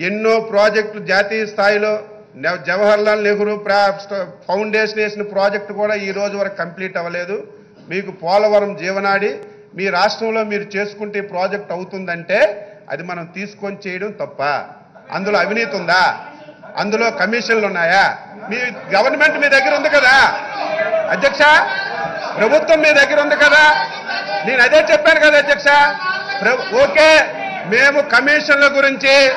ఎన్నో ప్రాజెక్టులు జాతీయ స్థాయిలో జవహర్లాల్ నెహ్రూ ప్రా- ఫౌండేషన్ వేసిన ప్రాజెక్టు కూడా ఈ రోజు వరకు కంప్లీట్ అవ్వలేదు. మీకు పోలవరం జీవనాడి మీ రాష్ట్రంలో మీరు చేసుకుంటే ప్రాజెక్ట్ అవుతుందంటే అది మనం తీసుకొని చేయడం తప్ప. అందులో అవినీతి ఉందా? అందులో కమిషన్లు ఉన్నాయా? మీ గవర్నమెంట్ మీ దగ్గర ఉంది కదా? అధ్యక్ష ప్రభుత్వం మీ దగ్గర ఉంది కదా? నేను అదే చెప్పాను కదా అధ్యక్ష. ప్ర- ఓకే మేము కమిషన్ల గురించి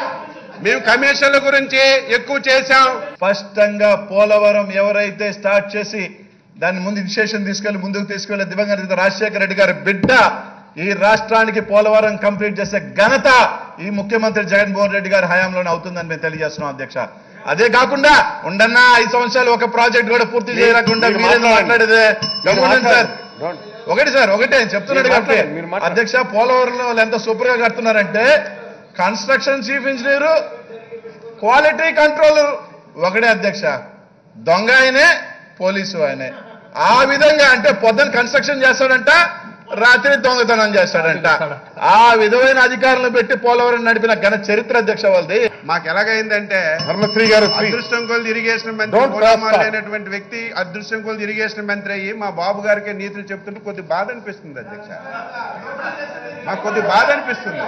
మేము కమిషన్ల గురించి ఎక్కువ చేశాం స్పష్టంగా పోలవరం ఎవరైతే స్టార్ట్ చేసి దాన్ని ముందు ఇనిషియేషన్ తీసుకెళ్ళి ముందుకు తీసుకెళ్ళి దివంగత రాజశేఖర రెడ్డి గారి బిడ్డ ఈ రాష్ట్రానికి పోలవరం కంప్లీట్ చేసే ఘనత ఈ ముఖ్యమంత్రి జగన్మోహన్ రెడ్డి గారి హయాంలోనే అవుతుందని మేము తెలియజేస్తున్నాం అధ్యక్ష అదే కాకుండా ఉండన్నా ఐదు సంవత్సరాలు ఒక ప్రాజెక్ట్ కూడా పూర్తి చేయకుండా. మాట్లాడేదే సార్. ఒకటి సార్ ఒకటే చెప్తున్నాడు కాబట్టి. అధ్యక్ష పోలవరంలో వాళ్ళు ఎంత సూపర్గా కడుతున్నారంటే construction chief engineer quality control ఒకటే అధ్యక్ష. దొంగ ఆయనే పోలీసు ఆయనే. ఆ విధంగా అంటే పొద్దున కన్స్ట్రక్షన్ చేస్తాడంట రాత్రి దొంగతనం చేస్తాడంట. ఆ విధమైన అధికారులను పెట్టి పోలవరం నడిపిన ఘన చరిత్ర అధ్యక్ష వాళ్ళది. మాకు ఎలాగైందంటే ధర్మశ్రీ గారు. అదృష్టం కొలది ఇరిగేషన్ మంత్రి వ్యక్తి అదృష్టం కొలది ఇరిగేషన్ మంత్రి అయ్యి మా బాబు గారికి నీతులు చెప్తుంటే కొద్ది బాధ అనిపిస్తుంది అధ్యక్ష. మాకు కొద్ది బాధ అనిపిస్తుంది.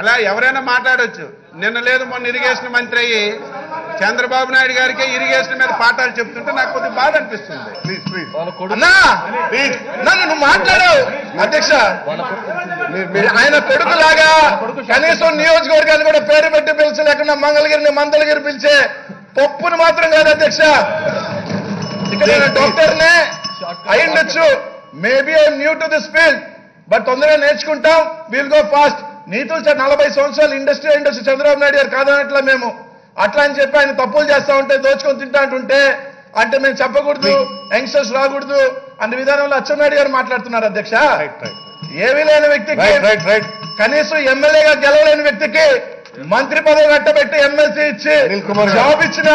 ఎలా ఎవరైనా మాట్లాడొచ్చు. నిన్న లేదు మొన్న ఇరిగేషన్ మంత్రి అయ్యి చంద్రబాబు నాయుడు గారికి ఇరిగేషన్ మీద పాఠాలు చెప్తుంటే నాకు కొద్ది బాధ అనిపిస్తుంది. ప్లీజ్ ప్లీజ్ అన్నా ప్లీజ్ నన్ను నువ్వు మాట్లాడావు అధ్యక్ష ఆయన కొడుకులాగా కనీసం నియోజకవర్గాన్ని కూడా పేరు పెట్టి పిలిచలేకుండా మంగళగిరిని మందలగిరి పిలిచే పప్పుని మాత్రం కాదు అధ్యక్ష. ఇక్కడ నేను డాక్టర్నే అయ్యుండొచ్చు maybe I new to this field but తొందరగా నేర్చుకుంటాం. విల్ గో ఫాస్ట్ నీతులు నలభై సంవత్సరాలు ఇండస్ట్రీ ఇండస్ట్రీ చంద్రబాబు నాయుడు గారు కాదనట్లా మేము. అట్లా అని చెప్పి ఆయన తప్పులు చేస్తా ఉంటే దోచుకొని తింటా అంటుంటే అంటే మేము చెప్పకూడదు యంగ్స్టర్స్ రాకూడదు అన్న విధానంలో అచ్చెన్నాయుడు గారు మాట్లాడుతున్నారు అధ్యక్ష. ఏమీ లేని వ్యక్తికి రైట్ రైట్ రైట్ కనీసం ఎమ్మెల్యేగా గెలవలేని వ్యక్తికి మంత్రి పదవి కట్టబెట్టి ఎమ్మెల్సీ ఇచ్చి. జాబ్ ఇచ్చిన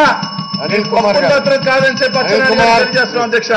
కాదని చెప్పి అధ్యక్ష.